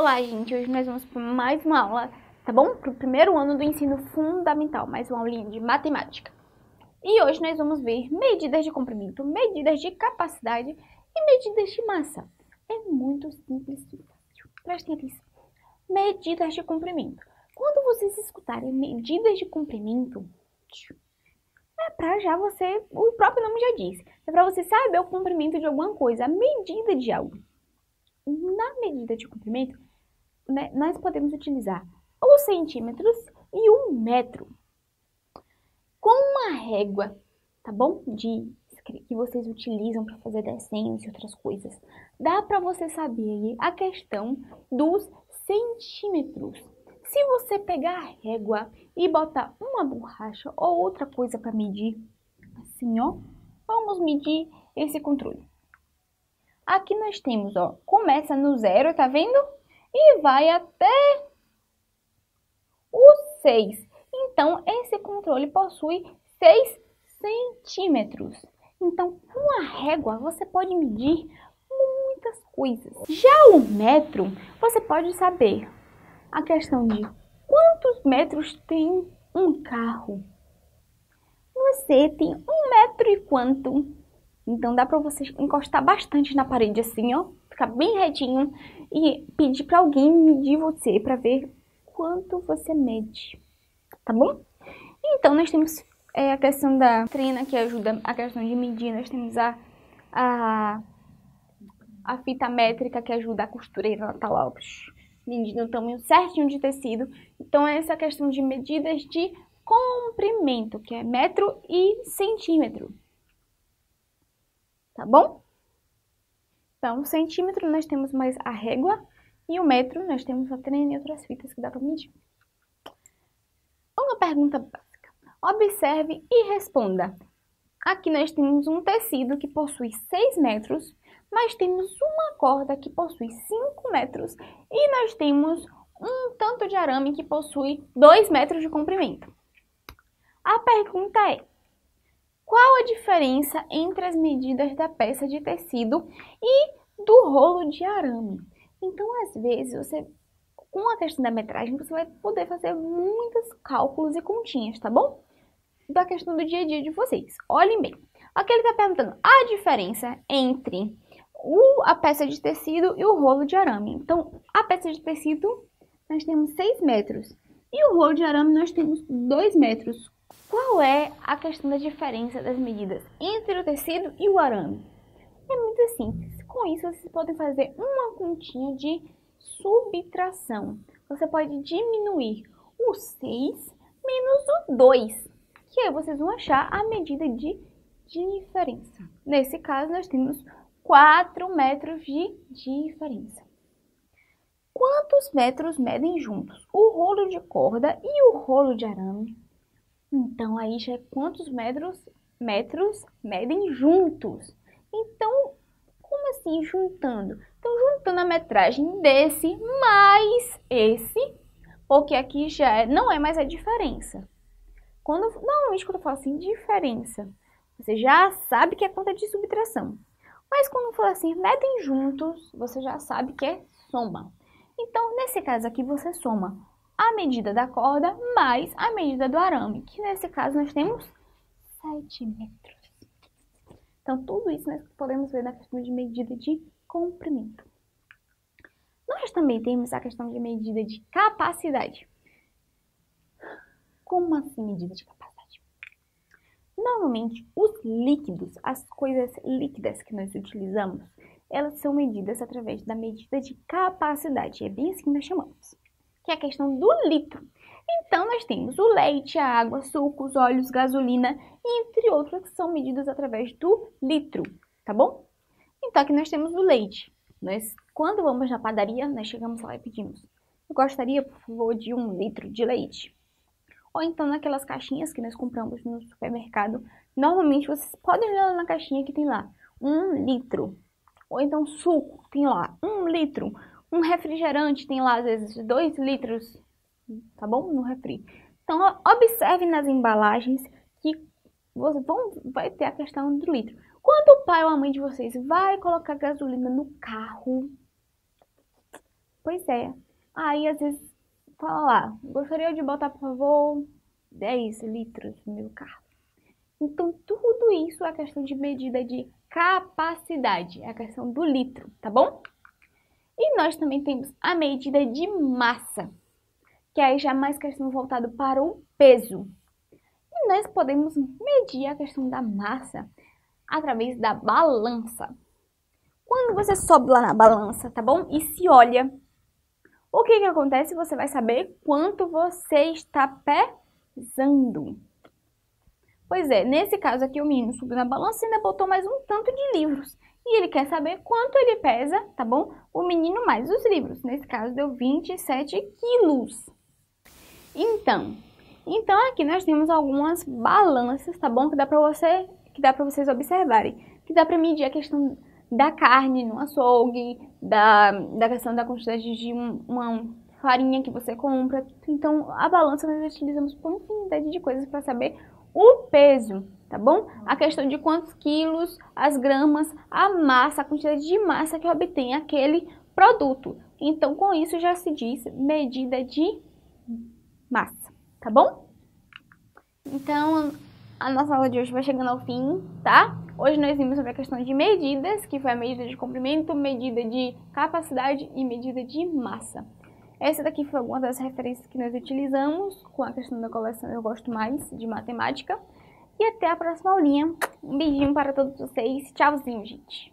Olá, gente! Hoje nós vamos para mais uma aula, tá bom? Para o primeiro ano do ensino fundamental, mais uma aulinha de matemática. E hoje nós vamos ver medidas de comprimento, medidas de capacidade e medidas de massa. É muito simples e fácil. Prestem atenção. Medidas de comprimento. Quando vocês escutarem medidas de comprimento, é para já você, o próprio nome já diz, é para você saber o comprimento de alguma coisa, a medida de algo na medida de comprimento, né, nós podemos utilizar os centímetros e um metro. Com uma régua, tá bom? De que vocês utilizam para fazer desenhos e outras coisas. Dá para você saber a questão dos centímetros. Se você pegar a régua e botar uma borracha ou outra coisa para medir, assim, ó, vamos medir esse controle. Aqui nós temos, ó, começa no zero, tá vendo? E vai até o 6. Então, esse controle possui 6 centímetros. Então, com a régua, você pode medir muitas coisas. Já o metro, você pode saber a questão de quantos metros tem um carro. Você tem um metro e quanto? Então dá para você encostar bastante na parede assim, ó, ficar bem retinho e pedir para alguém medir você para ver quanto você mede, tá bom? Então nós temos é, a questão da trina que ajuda a questão de medir, nós temos a, a, a fita métrica que ajuda a costureira tá lá, medindo o tamanho certinho de tecido. Então essa questão de medidas de comprimento, que é metro e centímetro tá bom? Então, o centímetro nós temos mais a régua e o metro nós temos a trena e outras fitas que dá para medir. Uma pergunta básica. Observe e responda. Aqui nós temos um tecido que possui 6 metros, mas temos uma corda que possui 5 metros e nós temos um tanto de arame que possui 2 metros de comprimento. A pergunta é, qual a diferença entre as medidas da peça de tecido e do rolo de arame? Então, às vezes, você, com a questão da metragem, você vai poder fazer muitos cálculos e continhas, tá bom? Da questão do dia a dia de vocês. Olhem bem. Aqui ele está perguntando a diferença entre o, a peça de tecido e o rolo de arame. Então, a peça de tecido, nós temos 6 metros. E o rolo de arame, nós temos 2 metros. Qual é a questão da diferença das medidas entre o tecido e o arame? É muito simples. Com isso, vocês podem fazer uma continha de subtração. Você pode diminuir o 6 menos o 2, que aí vocês vão achar a medida de diferença. Nesse caso, nós temos 4 metros de diferença. Quantos metros medem juntos o rolo de corda e o rolo de arame? Então, aí já é quantos metros, metros medem juntos. Então, como assim juntando? Então, juntando a metragem desse mais esse, porque aqui já é, não é mais a diferença. Quando, normalmente, quando eu falo assim, diferença, você já sabe que é conta de subtração. Mas quando for assim, medem juntos, você já sabe que é soma. Então, nesse caso aqui, você soma a medida da corda mais a medida do arame, que nesse caso nós temos 7 metros. Então, tudo isso nós podemos ver na questão de medida de comprimento. Nós também temos a questão de medida de capacidade. Como assim medida de capacidade? Normalmente, os líquidos, as coisas líquidas que nós utilizamos, elas são medidas através da medida de capacidade. É bem assim que nós chamamos que é a questão do litro. Então, nós temos o leite, a água, sucos, óleos, gasolina, entre outros que são medidos através do litro, tá bom? Então, aqui nós temos o leite. Nós, quando vamos na padaria, nós chegamos lá e pedimos, eu gostaria, por favor, de um litro de leite. Ou então naquelas caixinhas que nós compramos no supermercado, normalmente vocês podem olhar na caixinha que tem lá, um litro. Ou então suco, tem lá, um litro. Um refrigerante tem lá, às vezes, 2 litros, tá bom? No refri. Então, observe nas embalagens que vão, vai ter a questão do litro. Quando o pai ou a mãe de vocês vai colocar gasolina no carro, Pois é. Aí, às vezes, fala lá, gostaria de botar, por favor, 10 litros no meu carro. Então, tudo isso é questão de medida de capacidade, é a questão do litro, tá bom? E nós também temos a medida de massa, que aí já é mais questão voltado para o peso. E nós podemos medir a questão da massa através da balança. Quando você sobe lá na balança, tá bom? E se olha, o que que acontece? Você vai saber quanto você está pesando. Pois é, nesse caso aqui o menino subiu na balança e ainda botou mais um tanto de livros. E ele quer saber quanto ele pesa, tá bom? O menino mais os livros. Nesse caso deu 27 quilos. Então, então aqui nós temos algumas balanças, tá bom? Que dá pra, você, que dá pra vocês observarem. Que dá pra medir a questão da carne no açougue, da, da questão da quantidade de um, uma farinha que você compra. Então, a balança nós utilizamos por infinidade de coisas para saber o peso, tá bom? A questão de quantos quilos, as gramas, a massa, a quantidade de massa que obtém aquele produto. Então, com isso já se diz medida de massa, tá bom? Então, a nossa aula de hoje vai chegando ao fim, tá? Hoje nós vimos sobre a questão de medidas, que foi a medida de comprimento, medida de capacidade e medida de massa. Essa daqui foi alguma das referências que nós utilizamos com a questão da coleção Eu Gosto Mais de Matemática. E até a próxima aulinha. Um beijinho para todos vocês. Tchauzinho, gente.